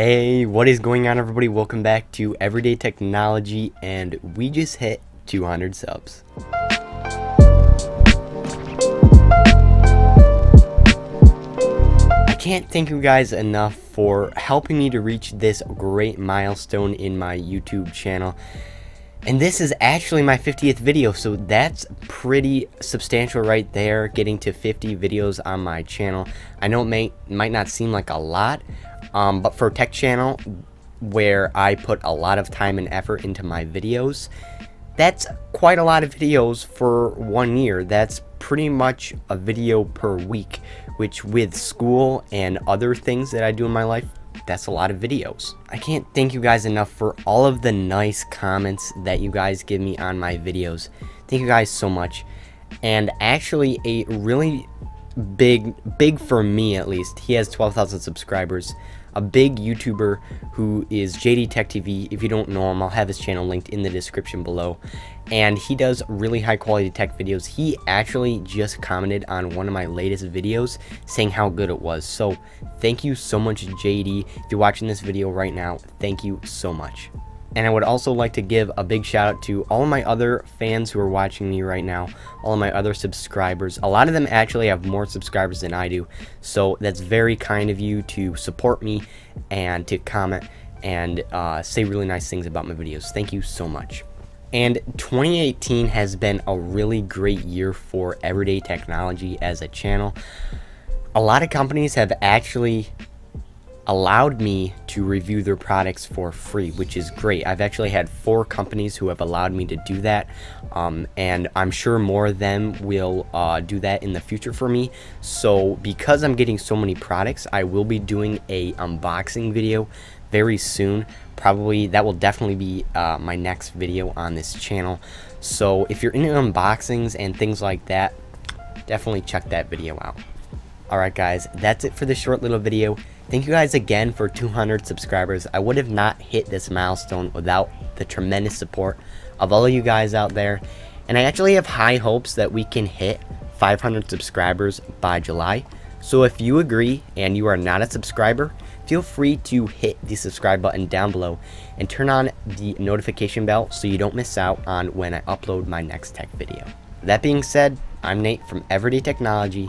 Hey, what is going on everybody? Welcome back to Everyday Technology and we just hit 200 subs. I can't thank you guys enough for helping me to reach this great milestone in my YouTube channel. And this is actually my 50th video, so that's pretty substantial right there, getting to 50 videos on my channel. I know it may might not seem like a lot, um, but for tech channel where I put a lot of time and effort into my videos, that's quite a lot of videos for one year. That's pretty much a video per week, which with school and other things that I do in my life, that's a lot of videos. I can't thank you guys enough for all of the nice comments that you guys give me on my videos. Thank you guys so much. And actually a really big, big for me at least, he has 12,000 subscribers a big YouTuber who is JD Tech TV. If you don't know him, I'll have his channel linked in the description below. And he does really high quality tech videos. He actually just commented on one of my latest videos saying how good it was. So thank you so much, JD. If you're watching this video right now, thank you so much. And I would also like to give a big shout out to all of my other fans who are watching me right now, all of my other subscribers. A lot of them actually have more subscribers than I do, so that's very kind of you to support me and to comment and uh, say really nice things about my videos. Thank you so much. And 2018 has been a really great year for everyday technology as a channel. A lot of companies have actually allowed me to review their products for free, which is great. I've actually had four companies who have allowed me to do that, um, and I'm sure more of them will uh, do that in the future for me. So because I'm getting so many products, I will be doing a unboxing video very soon. Probably that will definitely be uh, my next video on this channel. So if you're into unboxings and things like that, definitely check that video out. Alright guys, that's it for this short little video. Thank you guys again for 200 subscribers. I would have not hit this milestone without the tremendous support of all of you guys out there. And I actually have high hopes that we can hit 500 subscribers by July. So if you agree and you are not a subscriber, feel free to hit the subscribe button down below and turn on the notification bell so you don't miss out on when I upload my next tech video. That being said, I'm Nate from Everyday Technology,